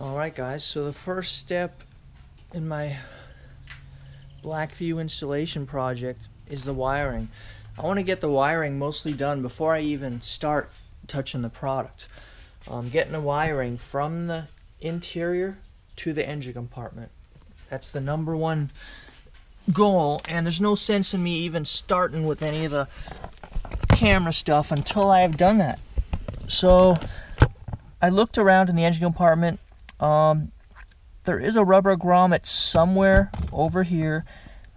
Alright guys, so the first step in my BlackVue installation project is the wiring. I want to get the wiring mostly done before I even start touching the product. Um, getting the wiring from the interior to the engine compartment. That's the number one goal and there's no sense in me even starting with any of the camera stuff until I have done that. So I looked around in the engine compartment. Um, there is a rubber grommet somewhere over here.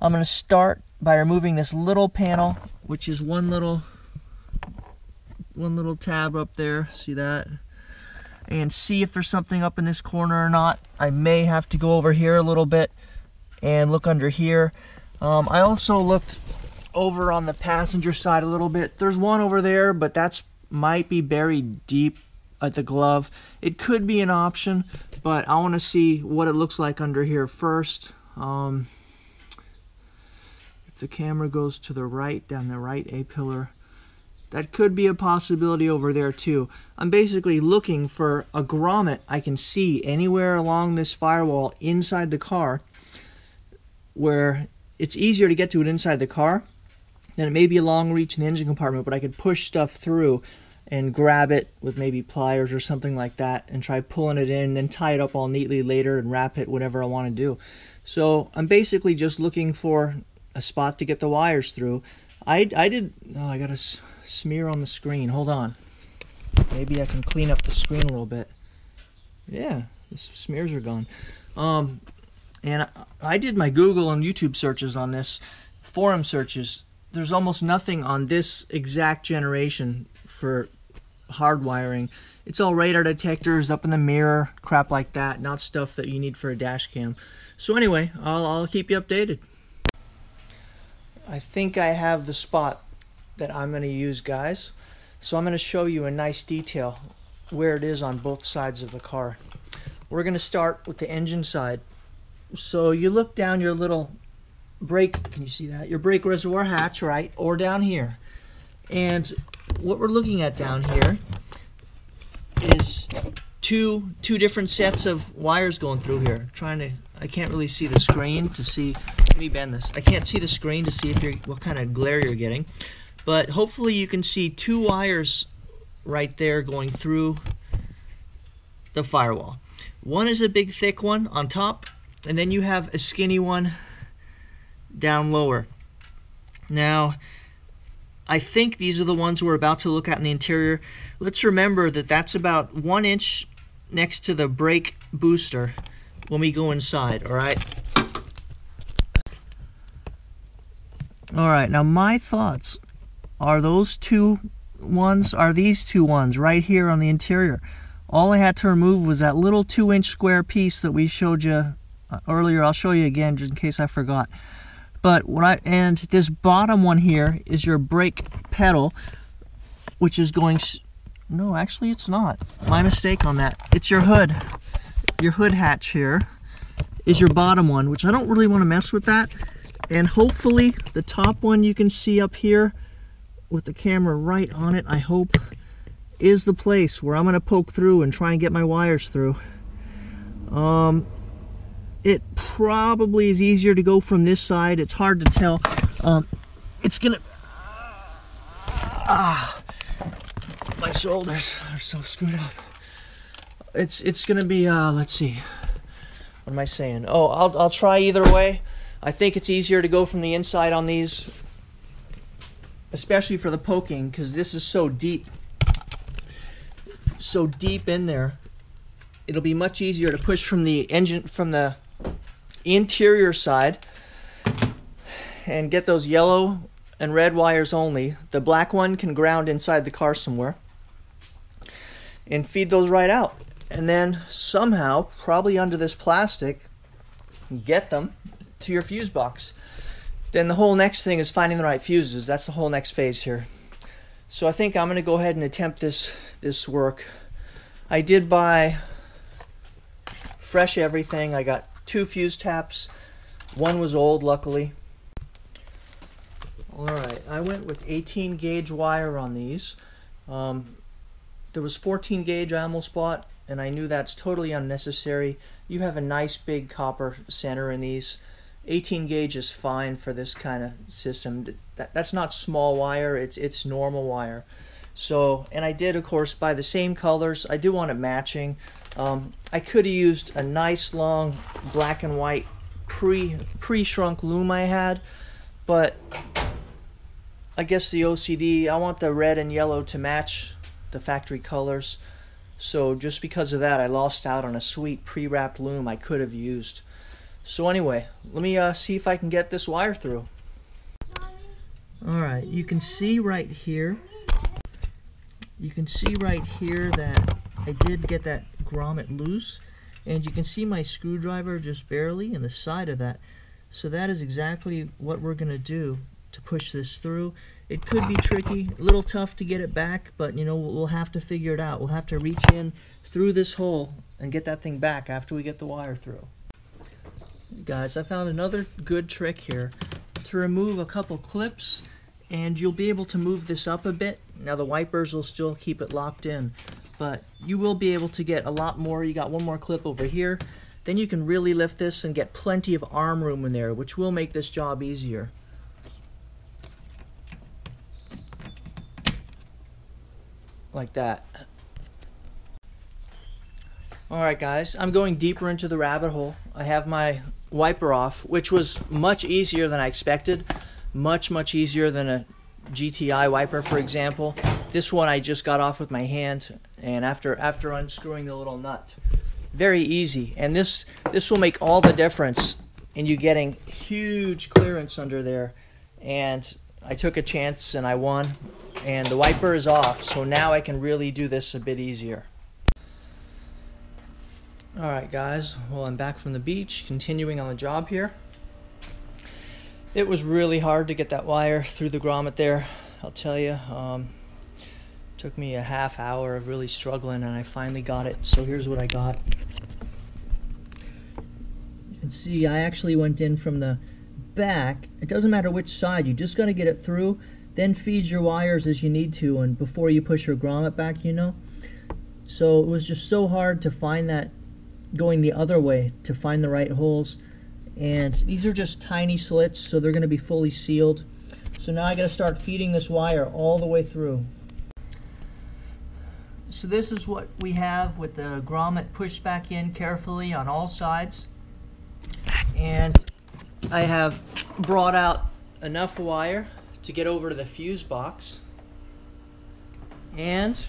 I'm going to start by removing this little panel, which is one little one little tab up there. See that? And see if there's something up in this corner or not. I may have to go over here a little bit and look under here. Um, I also looked over on the passenger side a little bit. There's one over there, but that's might be buried deep at the glove. It could be an option, but I want to see what it looks like under here first. Um, if the camera goes to the right, down the right A-pillar, that could be a possibility over there too. I'm basically looking for a grommet I can see anywhere along this firewall inside the car where it's easier to get to it inside the car and it may be a long reach in the engine compartment, but I could push stuff through and grab it with maybe pliers or something like that and try pulling it in and then tie it up all neatly later and wrap it whatever I want to do. So I'm basically just looking for a spot to get the wires through. I, I did, oh, I got a smear on the screen. Hold on. Maybe I can clean up the screen a little bit. Yeah, the smears are gone. Um, and I, did my Google and YouTube searches on this, forum searches. There's almost nothing on this exact generation for hard wiring. It's all radar detectors up in the mirror, crap like that, not stuff that you need for a dash cam. So anyway, I'll, I'll keep you updated. I think I have the spot that I'm going to use, guys. So I'm going to show you in nice detail where it is on both sides of the car. We're going to start with the engine side. So you look down your little brake, can you see that? Your brake reservoir hatch, right? Or down here. And what we're looking at down here is two two different sets of wires going through here. trying to, I can't really see the screen to see, let me bend this. I can't see the screen to see if you're, what kind of glare you're getting. But hopefully you can see two wires right there going through the firewall. One is a big thick one on top, and then you have a skinny one down lower. Now, I think these are the ones we're about to look at in the interior. Let's remember that that's about one inch next to the brake booster when we go inside, all right? All right, now my thoughts are those two ones, are these two ones right here on the interior. All I had to remove was that little two inch square piece that we showed you earlier. I'll show you again just in case I forgot. But what I and this bottom one here is your brake pedal, which is going. No, actually, it's not. My mistake on that. It's your hood. Your hood hatch here is your bottom one, which I don't really want to mess with that. And hopefully, the top one you can see up here with the camera right on it, I hope, is the place where I'm going to poke through and try and get my wires through. Um, it probably is easier to go from this side. It's hard to tell. Um, it's gonna. Ah, my shoulders are so screwed up. It's it's gonna be. Uh, let's see. What am I saying? Oh, I'll I'll try either way. I think it's easier to go from the inside on these, especially for the poking, because this is so deep, so deep in there. It'll be much easier to push from the engine from the interior side and get those yellow and red wires only. The black one can ground inside the car somewhere and feed those right out. And then somehow, probably under this plastic, get them to your fuse box. Then the whole next thing is finding the right fuses. That's the whole next phase here. So I think I'm going to go ahead and attempt this this work. I did buy fresh everything. I got two fuse taps. One was old, luckily. Alright, I went with 18 gauge wire on these. Um, there was 14 gauge I almost bought, and I knew that's totally unnecessary. You have a nice big copper center in these. 18 gauge is fine for this kind of system. That, that's not small wire, it's, it's normal wire. So, and I did, of course, buy the same colors. I do want it matching. Um, I could have used a nice long black and white pre pre shrunk loom I had, but I guess the OCD. I want the red and yellow to match the factory colors. So just because of that, I lost out on a sweet pre-wrapped loom I could have used. So anyway, let me uh, see if I can get this wire through. Alright, you can see right here, you can see right here that I did get that grommet loose. And you can see my screwdriver just barely in the side of that. So that is exactly what we're going to do to push this through. It could be tricky, a little tough to get it back, but you know, we'll have to figure it out. We'll have to reach in through this hole and get that thing back after we get the wire through. Guys, I found another good trick here to remove a couple clips and you'll be able to move this up a bit. Now the wipers will still keep it locked in, but you will be able to get a lot more. You got one more clip over here. Then you can really lift this and get plenty of arm room in there, which will make this job easier. Like that. Alright guys, I'm going deeper into the rabbit hole. I have my wiper off, which was much easier than I expected. Much, much easier than a GTI wiper, for example. This one I just got off with my hand, and after after unscrewing the little nut, very easy. And this this will make all the difference in you getting huge clearance under there. And I took a chance and I won. And the wiper is off, so now I can really do this a bit easier. Alright guys, well I'm back from the beach, continuing on the job here. It was really hard to get that wire through the grommet there, I'll tell you. Um, took me a half hour of really struggling and I finally got it. So here's what I got. You can see I actually went in from the back. It doesn't matter which side, you just got to get it through. Then feed your wires as you need to and before you push your grommet back, you know. So it was just so hard to find that going the other way to find the right holes and these are just tiny slits so they're going to be fully sealed. So now I got to start feeding this wire all the way through. So this is what we have with the grommet pushed back in carefully on all sides. And I have brought out enough wire to get over to the fuse box. And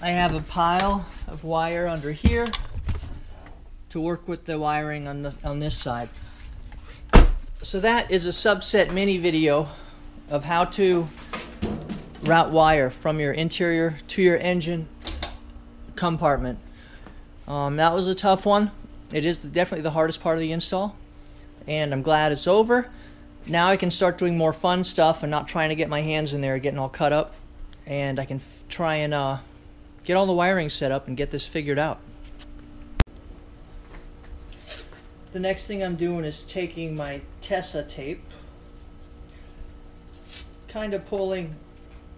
I have a pile of wire under here to work with the wiring on, the, on this side. So that is a subset mini video of how to route wire from your interior to your engine compartment. Um, that was a tough one. It is definitely the hardest part of the install and I'm glad it's over. Now I can start doing more fun stuff and not trying to get my hands in there getting all cut up and I can try and uh, get all the wiring set up and get this figured out. The next thing I'm doing is taking my Tesa tape, kind of pulling,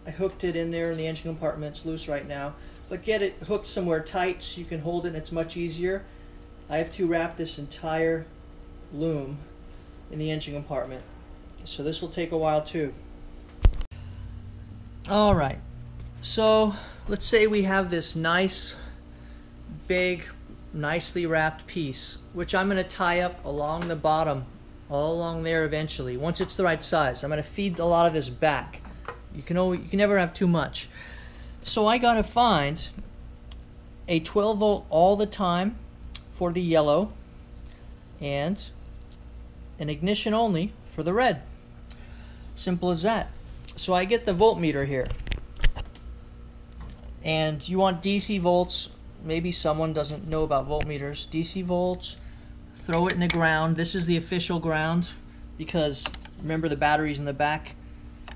I hooked it in there in the engine compartment, it's loose right now, but get it hooked somewhere tight so you can hold it and it's much easier. I have to wrap this entire loom in the engine compartment, so this will take a while too. Alright, so let's say we have this nice big nicely wrapped piece, which I'm going to tie up along the bottom, all along there eventually, once it's the right size. I'm going to feed a lot of this back. You can, always, you can never have too much. So I got to find a 12 volt all the time for the yellow and an ignition only for the red. Simple as that. So I get the voltmeter here. And you want DC volts maybe someone doesn't know about voltmeters. DC volts, throw it in the ground. This is the official ground because remember the batteries in the back.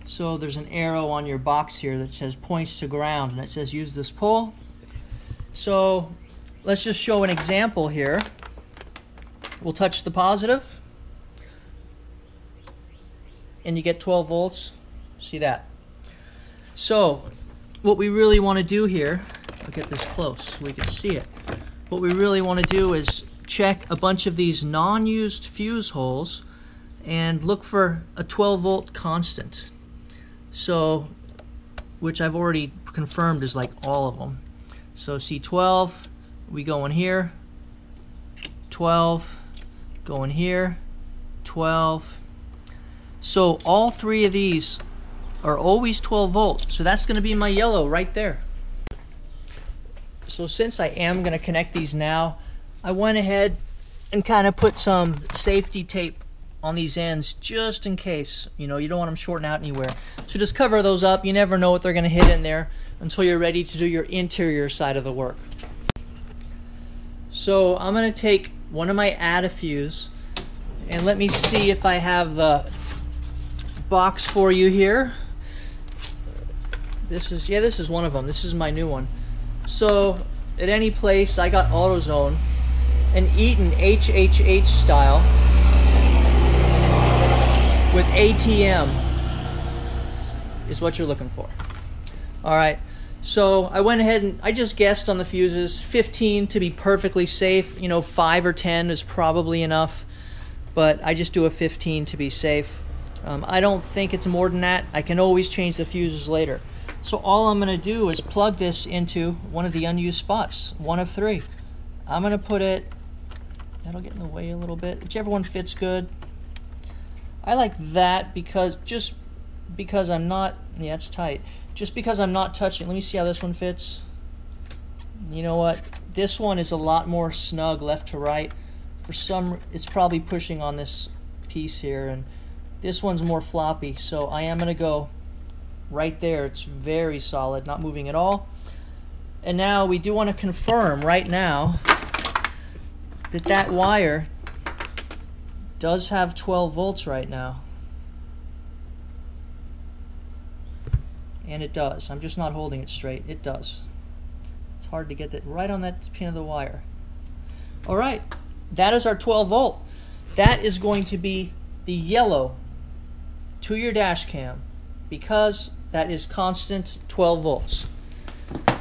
So there's an arrow on your box here that says points to ground and it says use this pole. So let's just show an example here. We'll touch the positive and you get 12 volts. See that? So what we really want to do here, I'll get this close so we can see it. What we really want to do is check a bunch of these non-used fuse holes and look for a 12 volt constant. So, which I've already confirmed is like all of them. So C12, we go in here, 12, go in here, 12. So all three of these are always 12 volt. So that's going to be my yellow right there. So since I am going to connect these now, I went ahead and kind of put some safety tape on these ends just in case. You know, you don't want them shorting out anywhere. So just cover those up. You never know what they're going to hit in there until you're ready to do your interior side of the work. So I'm going to take one of my Adafuse and let me see if I have the box for you here. This is, yeah, this is one of them. This is my new one. So at any place, I got AutoZone, and Eaton HHH style with ATM is what you're looking for. All right, so I went ahead and I just guessed on the fuses, 15 to be perfectly safe. You know, 5 or 10 is probably enough, but I just do a 15 to be safe. Um, I don't think it's more than that. I can always change the fuses later. So all I'm going to do is plug this into one of the unused spots, one of three. I'm going to put it, that'll get in the way a little bit, whichever one fits good. I like that because just because I'm not, yeah, it's tight. Just because I'm not touching, let me see how this one fits. You know what? This one is a lot more snug left to right. For some, it's probably pushing on this piece here, and this one's more floppy. So I am going to go right there. It's very solid, not moving at all. And now we do want to confirm right now that that wire does have 12 volts right now. And it does. I'm just not holding it straight. It does. It's hard to get that right on that pin of the wire. All right, that is our 12 volt. That is going to be the yellow to your dash cam because that is constant 12 volts.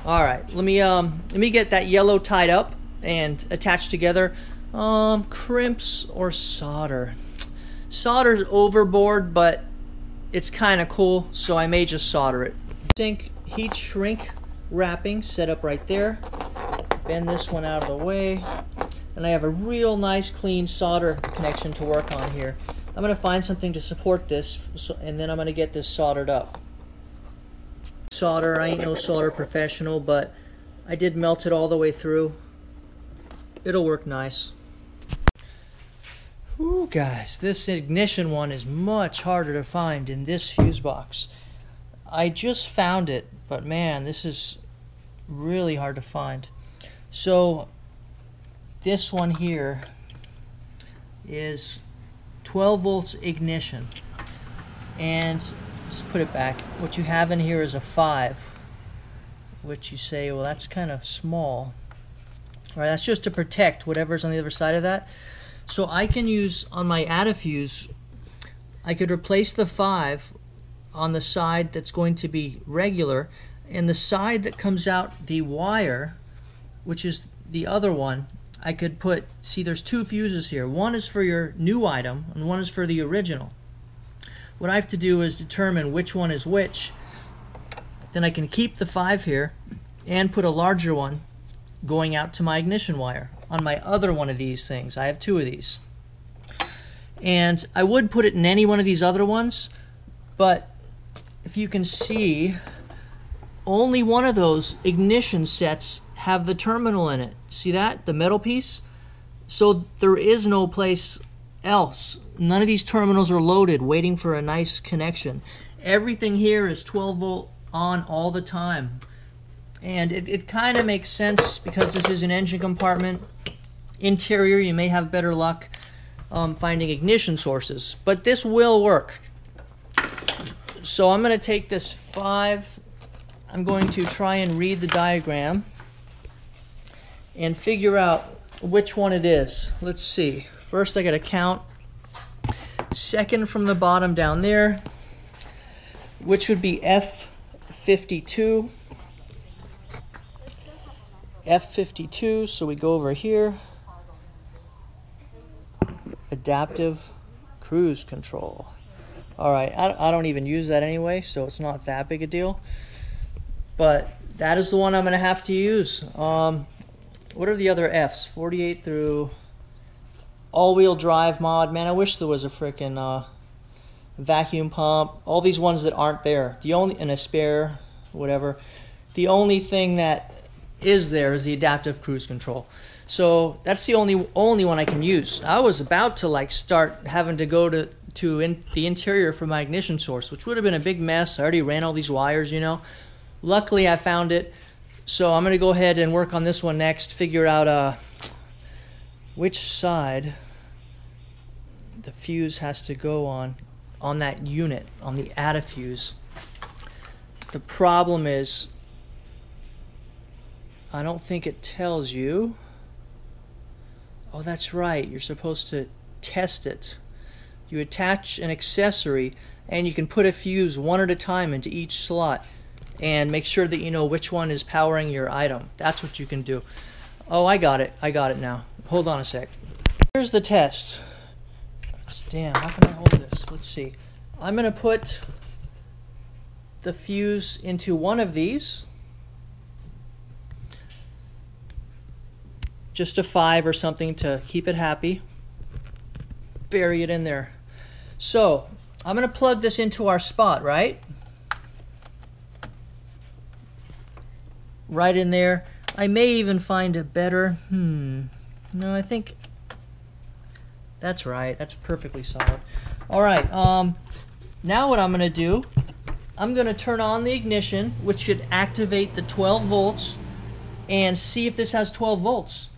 All right, let me um, let me get that yellow tied up and attached together. Um, crimps or solder. Solder's overboard, but it's kind of cool, so I may just solder it. Sink heat shrink wrapping set up right there. Bend this one out of the way. And I have a real nice clean solder connection to work on here. I'm going to find something to support this, and then I'm going to get this soldered up solder. I ain't no solder professional, but I did melt it all the way through. It'll work nice. Ooh, guys, this ignition one is much harder to find in this fuse box. I just found it, but man, this is really hard to find. So, this one here is 12 volts ignition. And just put it back. What you have in here is a 5, which you say, well, that's kind of small. All right, that's just to protect whatever's on the other side of that. So I can use, on my Adafuse, I could replace the 5 on the side that's going to be regular, and the side that comes out the wire, which is the other one, I could put, see there's two fuses here. One is for your new item, and one is for the original. What I have to do is determine which one is which. Then I can keep the 5 here and put a larger one going out to my ignition wire on my other one of these things. I have two of these. And I would put it in any one of these other ones, but if you can see, only one of those ignition sets have the terminal in it. See that? The metal piece? So there is no place else. None of these terminals are loaded, waiting for a nice connection. Everything here is 12 volt on all the time. And it, it kind of makes sense because this is an engine compartment. Interior, you may have better luck um, finding ignition sources, but this will work. So I'm going to take this 5, I'm going to try and read the diagram and figure out which one it is. Let's see. First I got to count. second from the bottom down there, which would be F52. F52, so we go over here. Adaptive cruise control. All right, I, I don't even use that anyway, so it's not that big a deal. But that is the one I'm going to have to use. Um, what are the other Fs? 48 through all-wheel drive mod. Man, I wish there was a freaking uh, vacuum pump. All these ones that aren't there. The only and a spare, whatever. The only thing that is there is the adaptive cruise control. So that's the only only one I can use. I was about to like start having to go to to in, the interior for my ignition source, which would have been a big mess. I already ran all these wires, you know. Luckily, I found it. So I'm to go ahead and work on this one next, figure out uh, which side the fuse has to go on on that unit, on the fuse. The problem is I don't think it tells you. Oh, that's right. You're supposed to test it. You attach an accessory and you can put a fuse one at a time into each slot and make sure that you know which one is powering your item. That's what you can do. Oh, I got it. I got it now. Hold on a sec. Here's the test. Damn, how can I hold this? Let's see. I'm going to put the fuse into one of these. Just a five or something to keep it happy. Bury it in there. So, I'm going to plug this into our spot, right? Right in there. I may even find a better, hmm, no, I think that's right. That's perfectly solid. All right, um, now what I'm going to do, I'm going to turn on the ignition, which should activate the 12 volts, and see if this has 12 volts.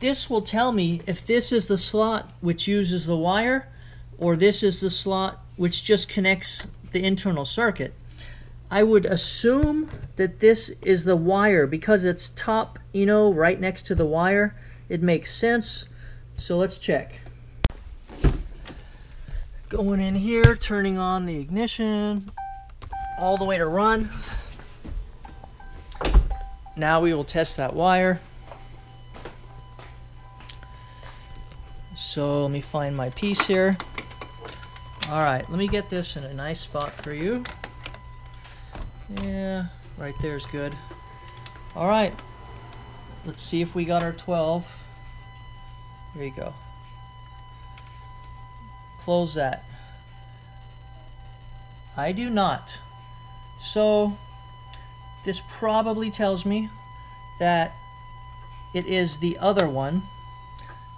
This will tell me if this is the slot which uses the wire, or this is the slot which just connects the internal circuit. I would assume that this is the wire because it's top, you know, right next to the wire. It makes sense. So let's check. Going in here, turning on the ignition, all the way to run. Now we will test that wire. So let me find my piece here. All right, let me get this in a nice spot for you. Yeah, right there is good. All right, let's see if we got our 12. There you go close that. I do not. So this probably tells me that it is the other one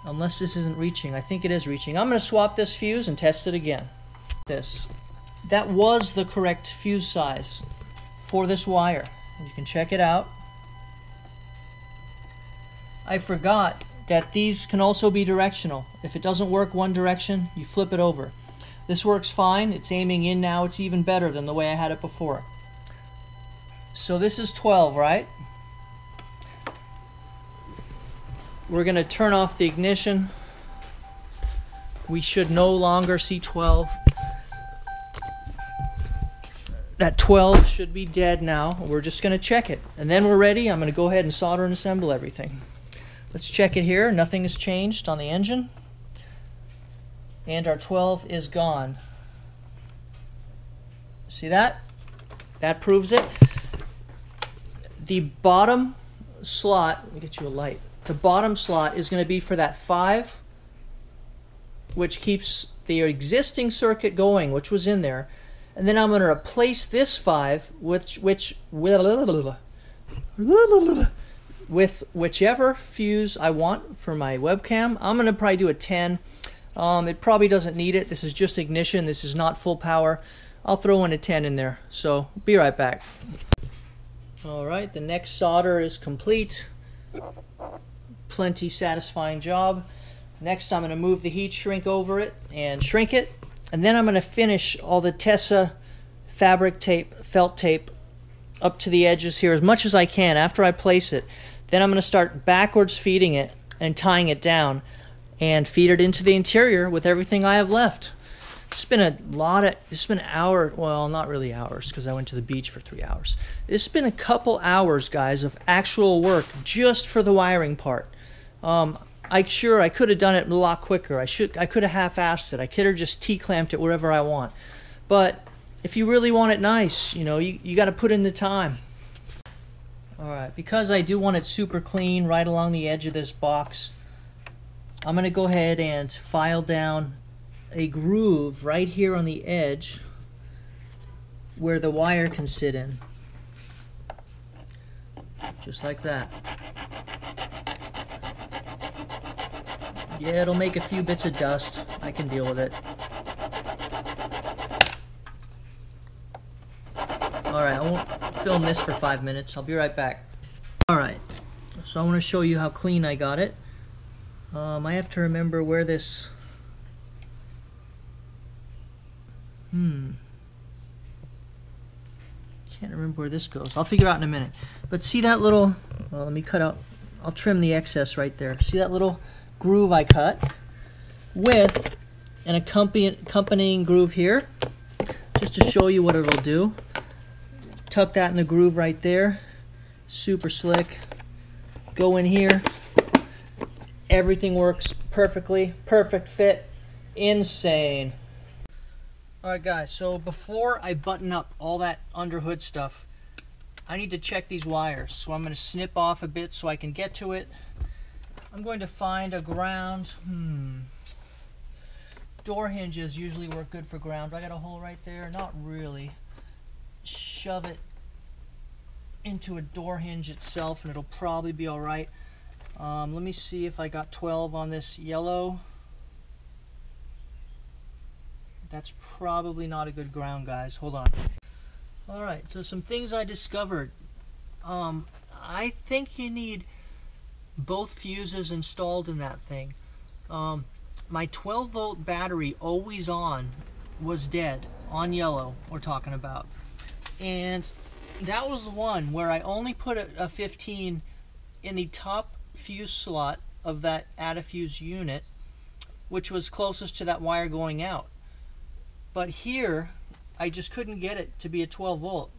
unless this isn't reaching. I think it is reaching. I'm going to swap this fuse and test it again. This. That was the correct fuse size for this wire. You can check it out. I forgot that these can also be directional. If it doesn't work one direction, you flip it over. This works fine. It's aiming in now. It's even better than the way I had it before. So this is 12, right? We're going to turn off the ignition. We should no longer see 12. That 12 should be dead now. We're just going to check it. And then we're ready. I'm going to go ahead and solder and assemble everything. Let's check it here. Nothing has changed on the engine. And our 12 is gone. See that? That proves it. The bottom slot, let me get you a light. The bottom slot is going to be for that 5, which keeps the existing circuit going, which was in there. And then I'm going to replace this 5, which, which with whichever fuse I want for my webcam. I'm going to probably do a 10. Um, it probably doesn't need it. This is just ignition. This is not full power. I'll throw in a 10 in there. So be right back. All right, the next solder is complete. Plenty satisfying job. Next, I'm going to move the heat shrink over it and shrink it. And then I'm going to finish all the Tesa fabric tape, felt tape up to the edges here as much as I can after I place it. Then I'm going to start backwards feeding it and tying it down and feed it into the interior with everything I have left. It's been a lot of, it's been an hour, well, not really hours because I went to the beach for three hours. It's been a couple hours, guys, of actual work just for the wiring part. Um, I sure I could have done it a lot quicker. I should I could have half-assed it. I could have just T-clamped it wherever I want. But if you really want it nice, you know, you, you got to put in the time. All right, because I do want it super clean right along the edge of this box, I'm going to go ahead and file down a groove right here on the edge where the wire can sit in. Just like that. Yeah, it'll make a few bits of dust. I can deal with it. Alright, film this for five minutes. I'll be right back. Alright, so I want to show you how clean I got it. Um, I have to remember where this... Hmm. Can't remember where this goes. I'll figure out in a minute. But see that little... Well, let me cut out... I'll trim the excess right there. See that little groove I cut with an accompanying groove here just to show you what it'll do. Tuck that in the groove right there. Super slick. Go in here. Everything works perfectly. Perfect fit. Insane. Alright guys, so before I button up all that underhood stuff, I need to check these wires. So I'm going to snip off a bit so I can get to it. I'm going to find a ground. Hmm. Door hinges usually work good for ground. I got a hole right there? Not really. Shove it into a door hinge itself and it'll probably be all right. Um, let me see if I got 12 on this yellow. That's probably not a good ground, guys. Hold on. All right, so some things I discovered. Um, I think you need both fuses installed in that thing. Um, my 12 volt battery always on was dead on yellow we're talking about and that was the one where I only put a, a 15 in the top fuse slot of that add a fuse unit which was closest to that wire going out but here I just couldn't get it to be a 12 volt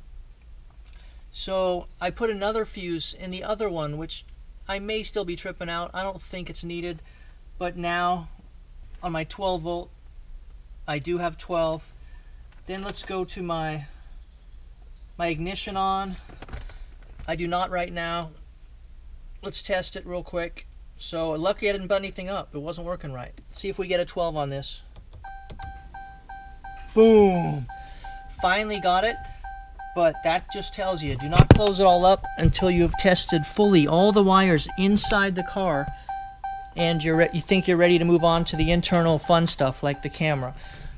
so I put another fuse in the other one which I may still be tripping out. I don't think it's needed. But now on my 12 volt, I do have 12. Then let's go to my my ignition on. I do not right now. Let's test it real quick. So lucky I didn't butt anything up. It wasn't working right. Let's see if we get a 12 on this. Boom. Finally got it. But that just tells you, do not close it all up until you have tested fully all the wires inside the car and you're you think you're ready to move on to the internal fun stuff like the camera.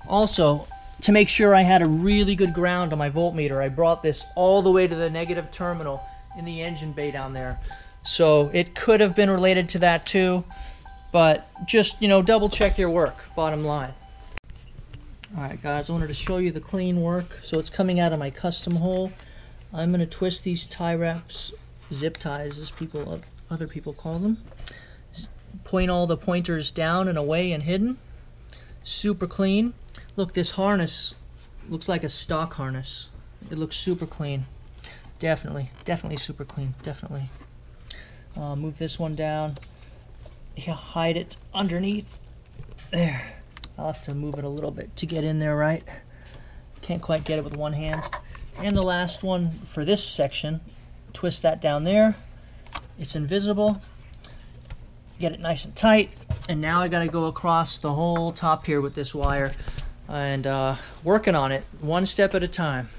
Also, to make sure I had a really good ground on my voltmeter, I brought this all the way to the negative terminal in the engine bay down there. So it could have been related to that too, but just, you know, double check your work, bottom line. Alright guys, I wanted to show you the clean work. So it's coming out of my custom hole. I'm going to twist these tie wraps, zip ties as people, other people call them. Point all the pointers down and away and hidden. Super clean. Look, this harness looks like a stock harness. It looks super clean. Definitely, definitely super clean, definitely. Uh, move this one down. Yeah, hide it underneath. There. I'll have to move it a little bit to get in there right. Can't quite get it with one hand. And the last one for this section, twist that down there. It's invisible. Get it nice and tight. And now I gotta go across the whole top here with this wire and uh, working on it one step at a time.